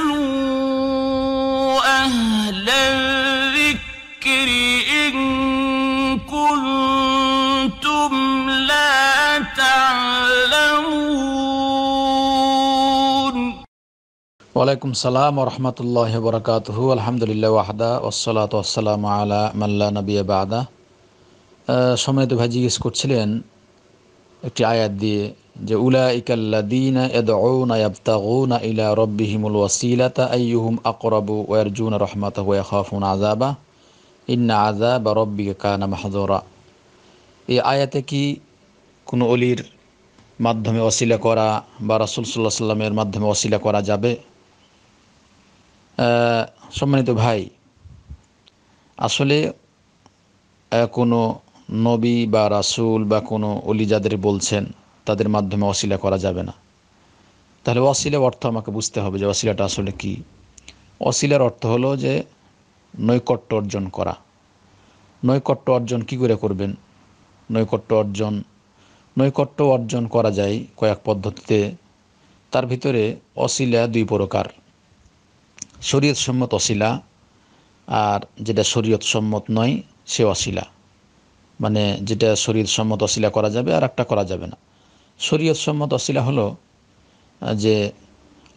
فاسألوا أهل الذكر إن كنتم لا تعلمون ওয়ালাইকুম সালাম রহমতুল্লাহ বরকাতহু আলহামদুলিল্লাহ ওয়াহদা ওসলাত ওসালাম আলা মাল্লা নবী বাদা সময় তো ভাই জিজ্ঞেস করছিলেন একটি আয়াত দিয়ে যে উলা ইলা আকরাবু ওয়া এই আয়াতে কি কোনো অলির মাধ্যমে অসিলা করা বা রাসুল আলাইহি সাল্লামের মাধ্যমে অসিলা করা যাবে? সম্মানিত ভাই, আসলে কোনো নবী বা রাসুল বা কোনো অলি যাদের বলছেন তাদের মাধ্যমে অশিলা করা যাবে না। তাহলে অশিলার অর্থ আমাকে বুঝতে হবে যে অশিলাটা আসলে কি। অশিলার অর্থ হলো যে নৈকট্য অর্জন করা। নৈকট্য অর্জন কি করে করবেন? নৈকট্য অর্জন নৈকট্য অর্জন করা যায় কয়েক পদ্ধতিতে। তার ভিতরে অশিলা দুই প্রকার। শরীয়ত সম্মত অশিলা আর যেটা শরীয়ত সম্মত নয় সে অশিলা মানে যেটা শরীর সম্মত অশিলা করা যাবে আর একটা করা যাবে না। শরীয়ত সম্মত অশিলা হলো যে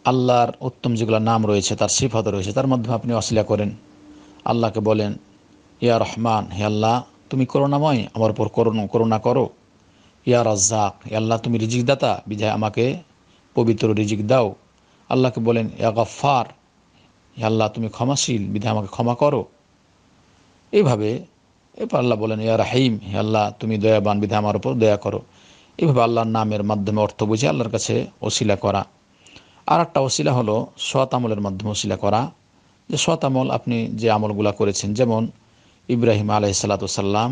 আল্লাহর উত্তম যেগুলো নাম রয়েছে, তার সিফত রয়েছে, তার মাধ্যমে আপনি অশিলা করেন। আল্লাহকে বলেন, ইয়া রহমান, হে আল্লাহ, তুমি করুণাময়, আমার উপর করুণ, করুণা করো। ইয়া রাজ্জাক আল্লাহ, তুমি রিজিক দাতা বিধায় আমাকে পবিত্র রিজিক দাও। আল্লাহকে বলেন, ইয়া গফার হে আল্লাহ, তুমি ক্ষমাশীল, বিধায় আমাকে ক্ষমা করো। এইভাবে এরপর আল্লাহ বলেন, ইয়া রাহিম, হে আল্লাহ, তুমি দয়াবান, বিধায় আমার উপর দয়া করো। এইভাবে আল্লাহর নামের মাধ্যমে অর্থ বুঝে আল্লাহর কাছে ওসিলা করা। আর একটা ওসিলা হলো সৎ আমলের মাধ্যমে ওসিলা করা। যে সৎ আমল আপনি যে আমলগুলা করেছেন, যেমন ইব্রাহিম আলাইসাল্লাতুসাল্লাম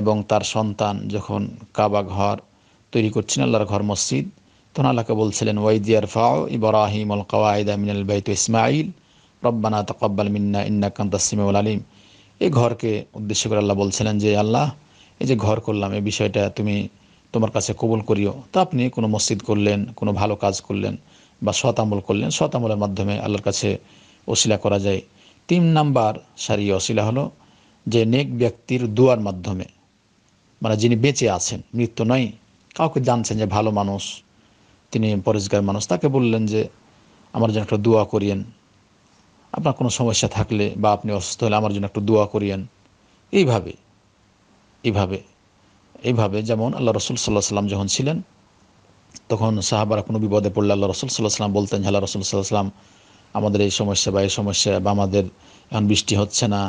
এবং তার সন্তান যখন কাবা ঘর তৈরি করছেন, আল্লাহর ঘর মসজিদ, তখন আল্লাহকে বলছিলেন ওয়াইদিয়ার ফাও ইব্রাহিম আল কওয়াইদা মিনাল বাইত ইসমাইল রব্বানা তকব্বাল মিন্না ইন্না কান্তাসিমুল আলিম। এই ঘরকে উদ্দেশ্য করে আল্লাহ বলছিলেন যে, আল্লাহ, এই যে ঘর করলাম, এই বিষয়টা তুমি তোমার কাছে কবুল করিও। তা আপনি কোনো মসজিদ করলেন, কোনো ভালো কাজ করলেন বা সৎ আমল করলেন, সৎ আমলের মাধ্যমে আল্লাহর কাছে অশিলা করা যায়। তিন নাম্বার সারি অশিলা হলো যে নেক ব্যক্তির দুয়ার মাধ্যমে মানে যিনি বেঁচে আছেন, মৃত্যু নয়, কাউকে জানছেন যে ভালো মানুষ, তিনি পরিষ্কার মানুষ, তাকে বললেন যে, আমার জন্য একটা দোয়া করিয়েন। আপনার কোনো সমস্যা থাকলে বা আপনি অসুস্থ হলে আমার জন্য একটু দোয়া করিয়েন। এইভাবে এইভাবে এইভাবে যেমন আল্লাহ রসুল সাল্লাহ সাল্লাম যখন ছিলেন, তখন সাহাবারা কোনো বিপদে পড়লে আল্লাহ রসুল সাল্লাহ সাল্লাম বলতেন আল্লাহ রসুল সাল্লাহ সাল্লাম আমাদের এই সমস্যা বা এই সমস্যা বা আমাদের এখন বৃষ্টি হচ্ছে না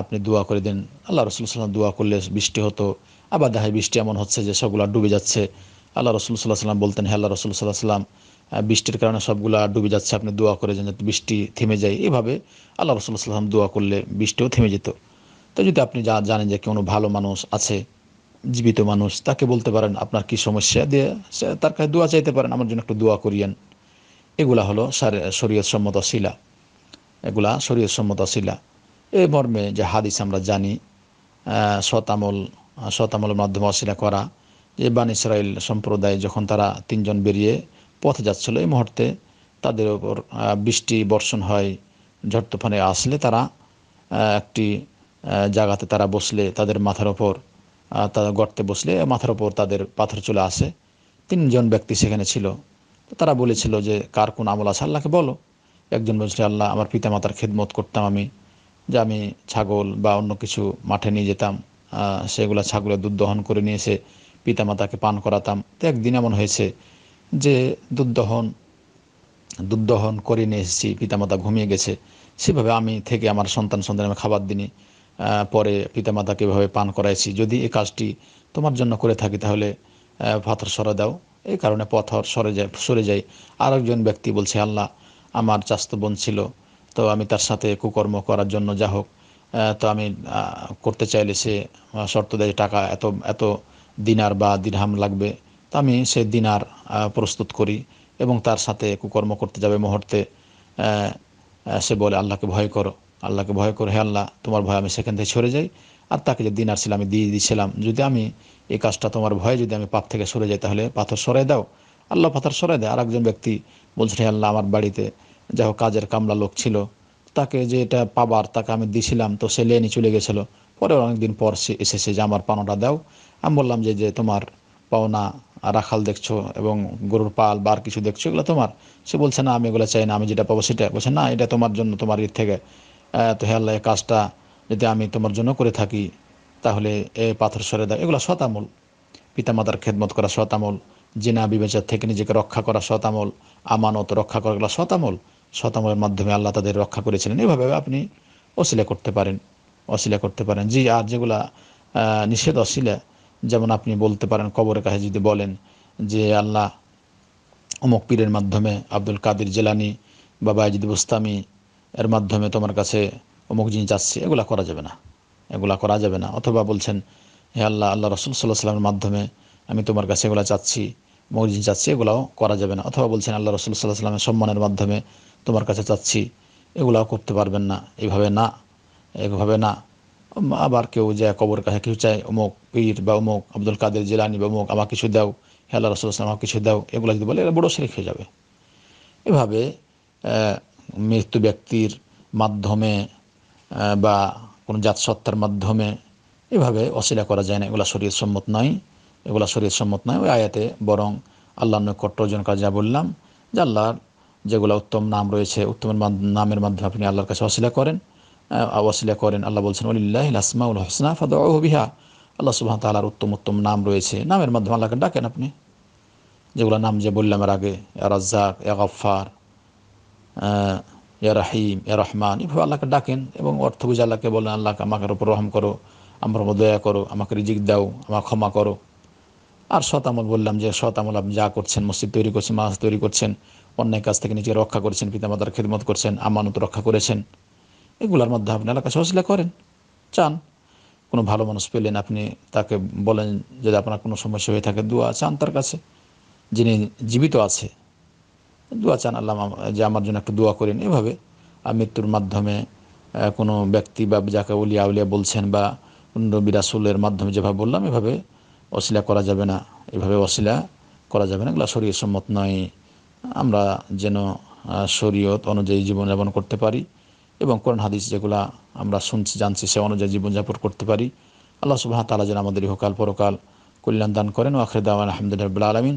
আপনি দোয়া করে দিন। আল্লাহ রসুল সাল্লাম দোয়া করলে বৃষ্টি হতো। আবার দেখায় বৃষ্টি এমন হচ্ছে যে সবগুলো ডুবে যাচ্ছে। আল্লাহ রসুল সাল্লাহ সাল্লাম বলতেন হ্যাঁ আল্লাহ রসুল সাল্লাহ সাল্লাম বৃষ্টির কারণে সবগুলো ডুবে যাচ্ছে, আপনি দোয়া করে যান বৃষ্টি থেমে যায়। এভাবে আল্লাহ রসুল্লাহ সাল্লাম দোয়া করলে বৃষ্টিও থেমে যেত। তো যদি আপনি যা জানেন যে কোনো ভালো মানুষ আছে জীবিত মানুষ, তাকে বলতে পারেন, আপনার কি সমস্যা? দিয়ে তার কাছে দোয়া চাইতে পারেন, আমার জন্য একটু দোয়া করিয়েন। এগুলা হলো শরীয়ত সম্মত শিলা। এগুলা শরীয়ত সম্মত শিলা। এই মর্মে যে হাদিস আমরা জানি শতামল শতামলের মাধ্যমে অশিলা করা, যে বান ইসরায়েল সম্প্রদায় যখন তারা তিনজন বেরিয়ে পথে যাচ্ছিল, এই মুহূর্তে তাদের ওপর বৃষ্টি, বর্ষণ হয় ঝড় তুফানে আসলে তারা একটি জায়গাতে তারা বসলে তাদের মাথার ওপর তারা গর্তে বসলে মাথার ওপর তাদের পাথর চলে আসে। তিনজন ব্যক্তি সেখানে ছিল। তারা বলেছিল যে, কার কোন আমল আছে? আল্লাহকে বলো। একজন বলছিল, আল্লাহ, আমার পিতা মাতার খেদমত করতাম আমি, যে আমি ছাগল বা অন্য কিছু মাঠে নিয়ে যেতাম সেগুলো ছাগলের দুধ দহন করে নিয়ে এসে পিতা মাতাকে পান করাতাম। তো একদিন এমন হয়েছে যে, দুধ দহন দুধ দহন করে নিয়ে এসেছি, পিতামাতা ঘুমিয়ে গেছে। সেভাবে আমি থেকে আমার সন্তান সন্তান আমি খাবার দিনি পরে পিতামাতাকে এভাবে পান করাইছি। যদি এই কাজটি তোমার জন্য করে থাকি, তাহলে পাথর সরে দাও। এই কারণে পথর সরে যায় সরে যায়। আর একজন ব্যক্তি বলছে, আল্লাহ, আমার চাস্ত বোন ছিল, তো আমি তার সাথে কুকর্ম করার জন্য যা হোক তো আমি করতে চাইলে সে শর্ত দেয় টাকা এত এত দিনার বা দিরহাম লাগবে। তো আমি সে দিনার প্রস্তুত করি এবং তার সাথে কুকর্ম করতে যাবে। মুহূর্তে সে বলে, আল্লাহকে ভয় করো। আল্লাহকে ভয় করে, হে আল্লাহ, তোমার ভয় আমি সেখান থেকে সরে যাই। আর তাকে যে দিনার ছিল আমি দিয়ে দিয়েছিলাম যদি আমি এই কাজটা, তোমার ভয়ে যদি আমি পাপ থেকে সরে যাই, তাহলে পাথর সরাই দাও। আল্লাহ পাথর সরাই দেয়। আর একজন ব্যক্তি বলছেন হে আল্লাহ, আমার বাড়িতে যা হোক কাজের কামলা লোক ছিল, তাকে যে এটা পাবার, তাকে আমি দিছিলাম, তো সে লেনি চলে গেছিল। পরে অনেকদিন পর সে এসেছে যে আমার পাওনাটা দাও। আমি বললাম যে যে তোমার পাওনা রাখাল দেখছ এবং গরুর পাল, বার কিছু দেখছ, এগুলো তোমার? সে বলছে, না, আমি এগুলো চাই না, আমি যেটা পাবো সেটা। বলছে, না, এটা তোমার জন্য, তোমার ইয়ে থেকে। তো হে আল্লাহ কাজটা যদি আমি তোমার জন্য করে থাকি, তাহলে এ পাথর সরে দেয় এগুলো শতামূল পিতামাতার খেদমত করা শতামল জিনা, বিবেচার থেকে নিজেকে রক্ষা করা শতামল আমানত রক্ষা করা, এগুলো শতামল শতামলের মাধ্যমে আল্লাহ তাদের রক্ষা করেছিলেন। এভাবে আপনি অশিলা করতে পারেন অশিলা করতে পারেন। জি, আর যেগুলা নিষেধ অশিলা যেমন আপনি বলতে পারেন, কবরের কাছে যদি বলেন যে আল্লাহ অমুক পীরের মাধ্যমে আব্দুল কাদের জেলানি বা বাইজিদ বুস্তামি এর মাধ্যমে তোমার কাছে অমুক জিনিস যাচ্ছে এগুলা করা যাবে না। এগুলা করা যাবে না। অথবা বলছেন, হে আল্লাহ আল্লাহ রসুল সাল্লাহ সাল্লামের মাধ্যমে আমি তোমার কাছে এগুলা চাচ্ছি, অমুক জিনিস চাচ্ছি এগুলাও করা যাবে না। অথবা বলছেন, আল্লাহ রসুল সাল্লাহ সাল্লামের সম্মানের মাধ্যমে তোমার কাছে চাচ্ছি, এগুলাও করতে পারবেন না। এইভাবে না এইভাবে না। আবার কেউ যায় কবর কাছে কেউ চায়, অমুক পীর বা অমুক আব্দুল কাদের জেলানি বা অমুক আমার কিছু দাও, হে আল্লাহ রসুল আসলাম কিছু দাও, এগুলো যদি বলে এরা বড়ো শিরিক হয়ে যাবে। এভাবে মৃত্যু ব্যক্তির মাধ্যমে বা কোনো জাতসত্তার মাধ্যমে এভাবে অশিলা করা যায় না। এগুলো শরীর সম্মত নয়। এগুলো শরীর সম্মত নয়। ওই আয়াতে বরং আল্লাহ নৈকট্য অর্জন করা যা বললাম, যে আল্লাহর যেগুলো উত্তম নাম রয়েছে উত্তম নামের মাধ্যমে আপনি আল্লাহর কাছে অশিলা করেন অশিলা করেন। আল্লাহ বলছেন অলিল্লাহ আসমাউল হসনা ফাদা বিহা। আল্লাহ সুবাহ তালার উত্তম উত্তম নাম রয়েছে। নামের মাধ্যমে আল্লাহকে ডাকেন আপনি। যেগুলো নাম যে বললাম এর আগে রাজ্জাক, এ গফার ইয়া রাহিম, ইয়া রহমান এভাবে আল্লাহকে ডাকেন এবং অর্থ বুঝে আল্লাহকে বলেন, আল্লাহকে আমাকে উপর রহম করো, আমার উপর দয়া করো, আমাকে রিজিক দাও, আমাকে ক্ষমা করো। আর শতামল বললাম যে শতামল আপনি যা করছেন, মসজিদ তৈরি করছেন, মাছ তৈরি করছেন অন্যায় কাছ থেকে নিজেকে রক্ষা করেছেন, পিতামাতার খেদমত করছেন, আমানত রক্ষা করেছেন, এগুলোর মধ্যে আপনি আল্লাহ কাছে হসিলা করেন, চান। কোনো ভালো মানুষ পেলেন, আপনি তাকে বলেন যদি আপনার কোনো সমস্যা হয়ে থাকে, দোয়া চান তার কাছে, যিনি জীবিত আছে। দোয়া চান, আল্লাহ যে আমার জন্য একটু দোয়া করেন। এভাবে মৃত্যুর মাধ্যমে কোনো ব্যক্তি বা যাকে উলিয়া উলিয়া বলছেন বা নবী রাসুলের মাধ্যমে যেভাবে বললাম, এভাবে অশিলা করা যাবে না। এভাবে অশিলা করা যাবে না। এগুলো শরীর সম্মত নয়। আমরা যেন শরীয়ত অনুযায়ী জীবনযাপন করতে পারি এবং কোরআন হাদিস যেগুলা আমরা শুনছি, জানছি, সে অনুযায়ী জীবনযাপন করতে পারি। আল্লাহ সুবাহ তালা যেন আমাদের ইহকাল পরকাল কল্যাণ দান করেন। ও আখরেদ আলহামদুলিল্লাহ আলমিন।